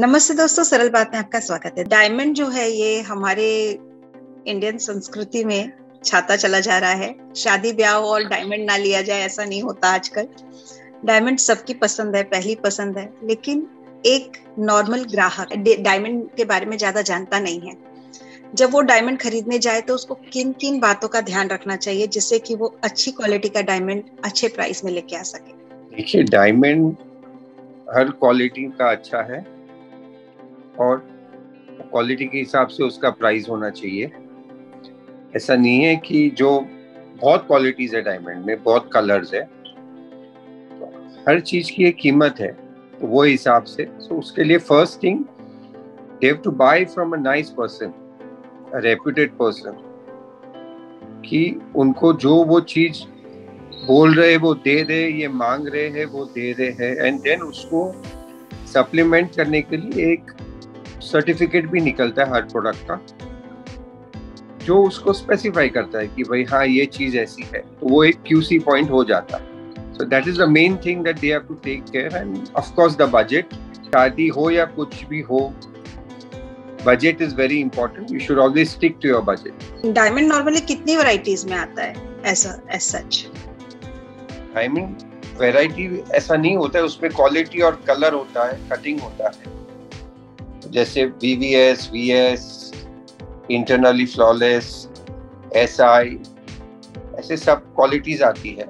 नमस्ते दोस्तों, सरल बात में आपका स्वागत है। डायमंड जो है, ये हमारे इंडियन संस्कृति में छाता चला जा रहा है। शादी ब्याह और डायमंड ना लिया जाए, ऐसा नहीं होता आजकल। डायमंड सबकी पसंद है, पहली पसंद है, लेकिन एक नॉर्मल ग्राहक डायमंड के बारे में ज़्यादा जानता नहीं है। जब वो डायमंड खरीदने जाए तो उसको किन किन बातों का ध्यान रखना चाहिए, जिससे कि वो अच्छी क्वालिटी का डायमंड अच्छे प्राइस में लेके आ सके? देखिए, डायमंड हर क्वालिटी का अच्छा है। और क्वालिटी के हिसाब से उसका प्राइस होना चाहिए। ऐसा नहीं है कि जो बहुत क्वालिटीज है डायमंड में, बहुत कलर्स है तो हर चीज़ की एक कीमत है तो वो हिसाब से। So उसके लिए first thing they've to buy from a nice person reputed person कि उनको जो वो चीज़ बोल रहे वो दे रहे ये मांग रहे हैं, वो दे रहे हैं। एंड देन उसको सप्लीमेंट करने के लिए एक सर्टिफिकेट भी निकलता है हर प्रोडक्ट का जो उसको स्पेसिफाई करता है कि भाई हाँ ये चीज़ ऐसी है तो वो एक क्यूसी पॉइंट हो जाता है। So that is the main thing that they have to take care and of course the budget शादी हो या कुछ भी हो budget is very important you should always stick to your budget diamond normally कितनी वैरायटीज में आता है ऐसा एज सच डायमंड वैरायटी ऐसा नहीं होता है उसमें क्वालिटी और कलर होता है कटिंग होता है। जैसे V V S V S internally flawless S I ऐसे सब क्वालिटीज आती है।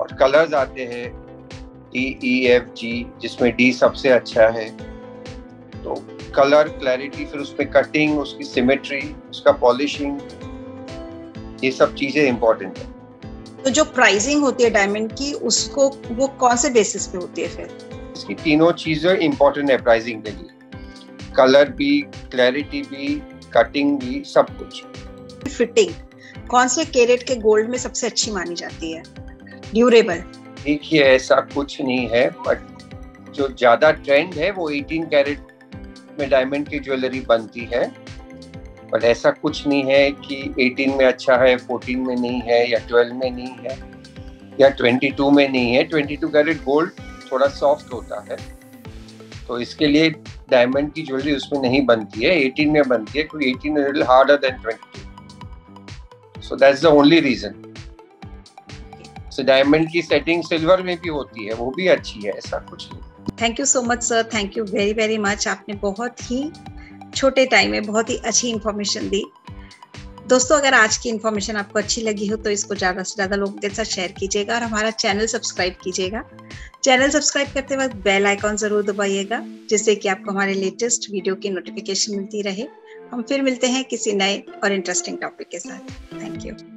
और कलर्स आते हैं डी ई एफ़ जी जिसमें डी सबसे अच्छा है। तो कलर क्लैरिटी फिर उसमें कटिंग उसकी सिमेट्री उसका पॉलिशिंग ये सब चीज़ें इंपॉर्टेंट है। तो जो प्राइसिंग होती है डायमंड की उसको वो कौन से बेसिस पे होती है फिर? इसकी तीनों चीज़ें इंपॉर्टेंट है प्राइसिंग के लिए। कलर भी क्लैरिटी भी कटिंग भी सब कुछ। फिटिंग कौन से कैरेट के गोल्ड में सबसे अच्छी मानी जाती है? ड्यूरेबल देखिए ऐसा कुछ नहीं है बट जो ज़्यादा ट्रेंड है वो 18 कैरेट में डायमंड की ज्वेलरी बनती है। बट ऐसा कुछ नहीं है कि 18 में अच्छा है 14 में नहीं है या 12 में नहीं है या 22 में नहीं है। 22 कैरेट गोल्ड थोड़ा सॉफ्ट होता है। तो इसके लिए डायमंड की ज्वेलरी उसमें नहीं बनती है 18 में बनती है क्योंकि 18 is little harder than 22 so that's the only reason so diamond की सेटिंग सिल्वर में भी होती है वो भी अच्छी है ऐसा कुछ नहीं. Thank you so much sir thank you very very much आपने बहुत ही छोटे टाइम में बहुत ही अच्छी इंफॉर्मेशन दी. दोस्तों, अगर आज की इन्फॉर्मेशन आपको अच्छी लगी हो तो इसको ज़्यादा से ज़्यादा लोगों के साथ शेयर कीजिएगा और हमारा चैनल सब्सक्राइब कीजिएगा। चैनल सब्सक्राइब करते वक्त बेल आइकॉन ज़रूर दबाइएगा, जिससे कि आपको हमारे लेटेस्ट वीडियो की नोटिफिकेशन मिलती रहे। हम फिर मिलते हैं किसी नए और इंटरेस्टिंग टॉपिक के साथ। Thank you